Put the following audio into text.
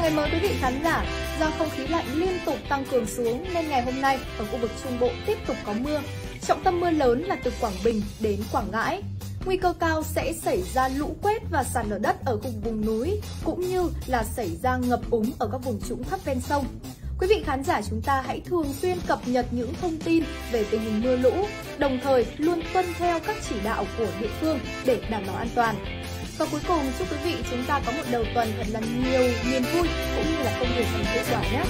chào ngày mới quý vị khán giả. Do không khí lạnh liên tục tăng cường xuống nên ngày hôm nay ở khu vực Trung Bộ tiếp tục có mưa. Trọng tâm mưa lớn là từ Quảng Bình đến Quảng Ngãi. Nguy cơ cao sẽ xảy ra lũ quét và sạt lở đất ở khu vùng núi cũng như là xảy ra ngập úng ở các vùng trũng thấp ven sông. Quý vị khán giả chúng ta hãy thường xuyên cập nhật những thông tin về tình hình mưa lũ, đồng thời luôn tuân theo các chỉ đạo của địa phương để đảm bảo an toàn. Và cuối cùng, chúc quý vị chúng ta có một đầu tuần thật là nhiều niềm vui cũng như là công việc thành hiệu quả nhé.